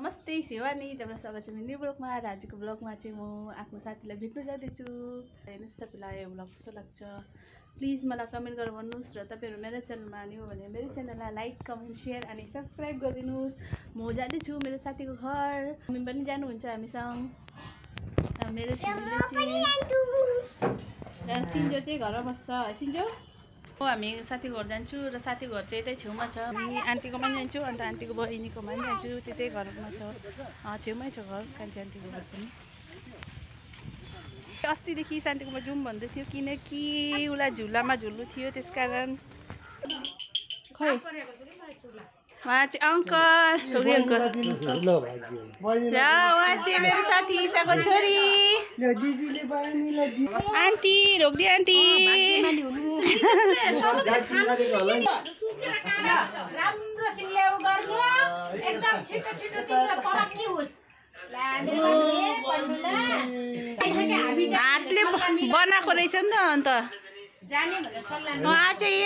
नमस्ते शिवानी तपाईँलाई स्वागत छ मेरो न्यु ब्लगमा। र आजको ब्लगमा चाहिँ म आफ्नो साथीलाई भेट्नु जाँदैछु। हेर्नुहोस् तपाईँलाई यो ब्लग कस्तो लाग्छ। प्लिज मलाई कमेन्ट गरेर भन्नुहोस् र तपाईँहरू मेरो च्यानलमा न्यू भने मेरो च्यानललाई लाइक कमेन्ट सेयर अनि सब्सक्राइब गरिदिनुहोस्। म जाँदैछु मेरो साथीको घर। हामी पनि जानुहुन्छ हामीसँग। मेरो सिन्जो चाहिँ घरमा बस्छ। सिन्जो? हामी साथीको घर जान्छु र साथीको घर चाहिँ यतै छेउमा छ। हामी आन्टीकोमा पनि जान्छु अन्त आन्टीको बहिनीकोमा पनि जान्छु त्यतै घरमा छ। छेउमै छ घर कान्छी आन्टीको घर पनि। अस्तिदेखि सान्टीकोमा जाउँ भन्दै थियो किनकि उसलाई झुलामा झुल्नु थियो त्यस कारण खै? उहाँ चाहिँ अङ्कल अङ्कल ल उहाँ चाहिँ मेरो साथी इसाको छोरी. आन्टी रोक्दी आन्टी राम्रोसितले उ गर्नु एकदम छिटो छिटो तिम्रो होस् हातले बनाएको रहेछ नि त अन्त चाहिँ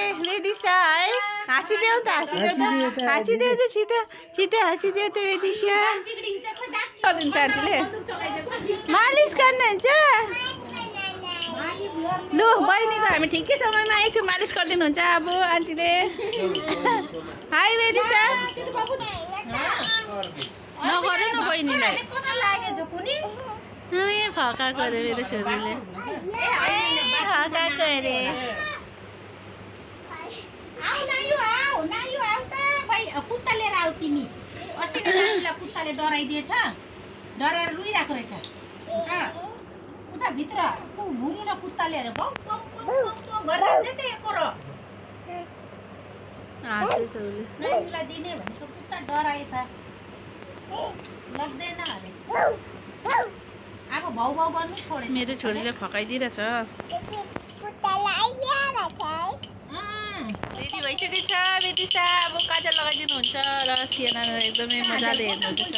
है हाँसिदेऊ त हाँसिदेऊ त हाँसिदेऊ त छिटो छिटो हाँसिदेऊ त रेडिसा गरिदिन्छ आन्टीले मालिस गर्नुहुन्छ लु बहिनीको हामी ठिकै समयमा आएछौँ मालिस गरिदिनुहुन्छ अब आन्टीले। हाई रेडिसा नगरौँ न बहिनीलाई। फकाएको अरे मेरो छोरीले फकाएको अरे त कुत्ता लिएर आऊ तिमी अस्ति कुत्ताले डराइदिएछ डराएर रुइरहेको रहेछ? उता भित्र घुम्छ कुत्ता लिएर त नानीलाई दिने भनेको कुत्ता डरायो त लग्दैन अरे अब भाउ भाउ गर्नु छोडेछ। मेरो छोरीले फकाइदिइरहेछ। रेडी भइसकेको छ बेदिसा अब काजल लगाइदिनुहुन्छ र सिएना एकदमै मजाले हेर्नुहुँदैछ।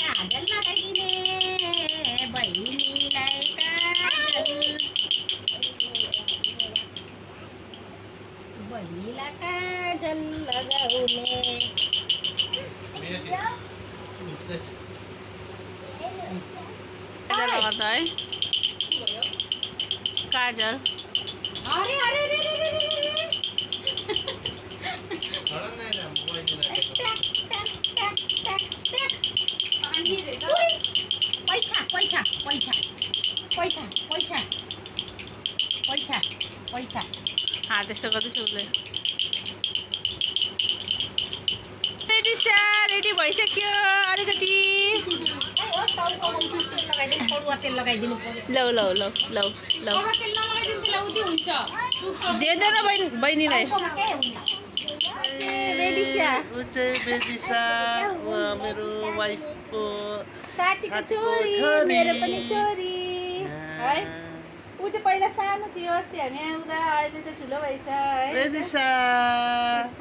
काजल लगाइदिने बहिनीलाई काजल। बहिनीलाई काजल लगाउने काजल लगाउँदा है काजल अरे अरे अरे अरे अरे अरे, अरे ट्याक, ट्याक, ट्याक, ट्याक, ट्याक। उई, पैसा पैसा पैसा। पैसा पैसा। पैसा पैसा। हा त्यस्तो गर्दैछ उसले रेडी भइसक्यो अलिकति लौ लौ लौ लौ लौ। दिँदैन बहिनी बहिनीलाई। मेरो वाइफको छोरी है। ऊ चाहिँ पहिला सानो थियो अस्ति हामी आउँदा अहिले त ठुलो भएछ है?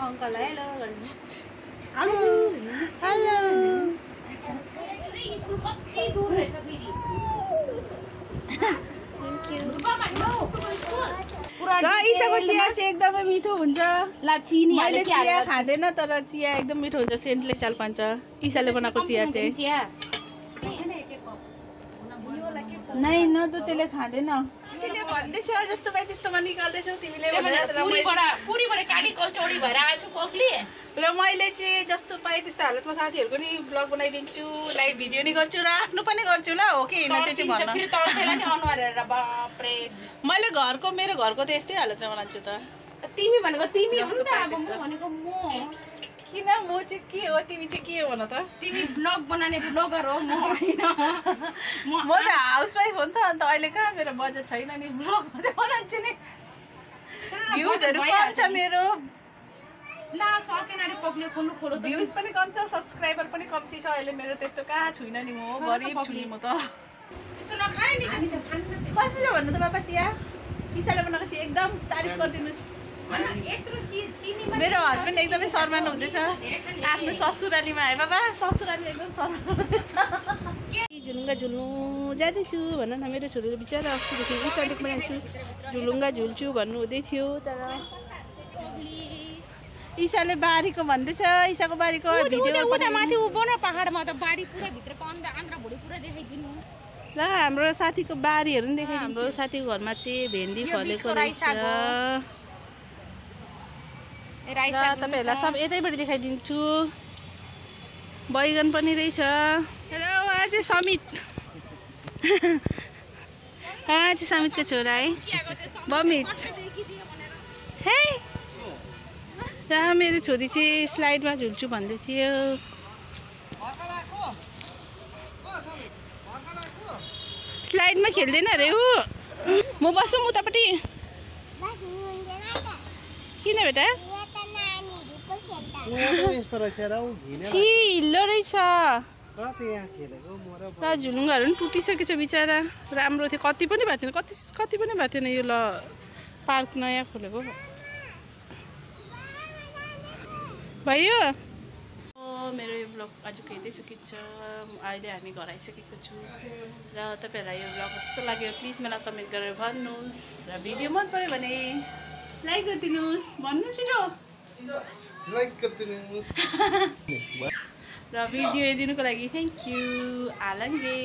Uncle hello. हेलो। स्कुल कति दूर रहेछ फेरि र इसाको चिया चाहिँ एकदमै मिठो हुन्छ। ला चिनी मैले चिया खाँदैन तर चिया एकदम मिठो हुन्छ सेन्टले चाल पान्छ। इसाले बनाएको चिया चाहिँ। नै न त त्यसले खाँदैन। तिमीले भन्दैछौ जस्तो पाए त्यस्तोमा निकाल्दैछौ तिमीले भनेर र मैले- पुरीबाट काली कल्चौडी भएर आएछु पग्ली र मैले चाहिँ जस्तो पाएँ त्यस्तो हालतमा साथीहरूको नि ब्लग बनाइदिन्छु लाइभ भिडियो नि गर्छु र आफ्नो पनि गर्छु ल हो कि? होइन त्यो चाहिँ अनुहार बाप्रे। मैले घरको मेरो घरको त यस्तै हालतमा बनाउँछु त। तिमी भनेको तिमी हो नि त जस्तो अब म भनेको म। किन म चाहिँ के हो तिमी चाहिँ के हो भन त? तिमी ब्लग बनाउने ब्लगर हो म होइन। म म त हाउसवाइफ हो नि त अन्त अहिले कहाँ मेरो बजेट छैन नि? ब्लग मात्रै बनाउँछु नि। भ्युजहरू कम छ मेरो। ला सकेन अरे पग्ले खोल्नु खोलो भ्युज पनि कम छ सब्सक्राइबर पनि कम्ती छ अहिले मेरो त्यस्तो कहाँ छुइनँ नि म गरिब छु नि म त। त्यस्तो नखाए नि? छ भन्नु त बाबा चिया? किसाले बनाएको चिया एकदम तारिफ गरिदिनुहोस्। मेरो हस्बेन्ड एकदमै शर्मानु हुँदैछ। आफ्नो ससुरालीमा आयो बाबा ससुराली एकदम शर्मानु हुँदैछ। झुलुङ्गा झुल्नु जाँदैछु भन न मेरो छोरीले बिचरा अस्तिदेखि इसालिकमा जान्छु झुलुङ्गा झुल्छु भन्नु हुँदै थियो तर ईसाले बारीको भन्दैछ ईसाको बारीको माथि उभो न पाहाडमा त बारी पुरा भित्रको अन्त आन्द्रा भुँडी पुरा देखाइदिनु। ल हाम्रो साथीको बारीहरू पनि देखाइ हाम्रो साथीको घरमा चाहिँ भेन्डी फलेको रहेछ। र तपाईँहरूलाई। सब यतैबाट देखाइदिन्छु। बैगन पनि रहेछ। र उहाँ चाहिँ समित। उहाँ चाहिँ समितको छोरा है। बमित। हे! र मेरो छोरी चाहिँ स्लाइडमा झुल्छु भन्दै थियो। स्लाइडमा खेल्दैन अरे ऊ म बसौँ उतापट्टि। किन बेटा यस्तो रहेछ र ऊ हिँडेर छि हिल्लो रहेछ। र झुलुङ्गाहरू पनि टुटिसकेछ बिचरा। राम्रो थियो। कति पनि भएको थिएन। कति कति पनि भएको थिएन यो ल पार्क नयाँ खोलेको। भयो। मेरो यो ब्लग आजको यतै सकिन्छ अहिले हामी घर आइसकेको छु। र तपाईँहरूलाई यो ब्लग कस्तो लाग्यो? प्लिज मलाई कमेन्ट गरेर भन्नुहोस्। र भिडियो मन पऱ्यो भने लाइक गरिदिनुहोस्। भन्नु छिटो लाइक गरिदिनु र भिडियो हेरिदिनुको लागि। Thank you आलङ्गे